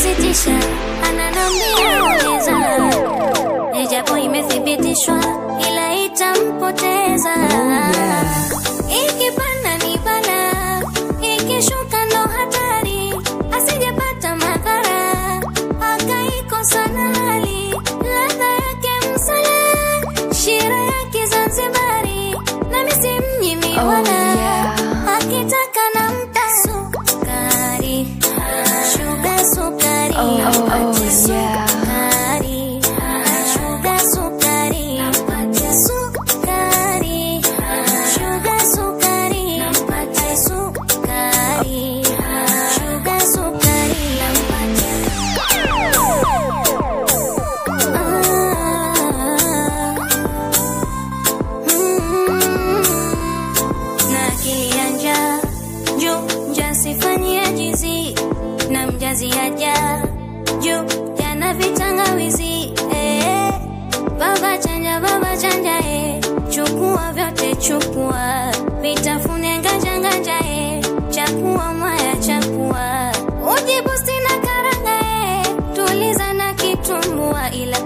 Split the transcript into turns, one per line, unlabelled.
kusitisha, ananambia ongeza, ijapo imethibitishwa, ila itampoteza. Ikipanda ni bala, ikishuka ndo hatari, asijapata madhara, akaikosa na hali, ladha yake msala, shira yake Zanzibari, nami si mnyimi
Oh,
sifatnya gizi Nam jazi aja. juu yana vitangawizi eh, eh, baba chanja baba chanja eh, chukua vyote chukua. Vitafune nganja nganja eh, chakua mwaya chakua ujibu sina karanga eh, tuliza na kitumbua ila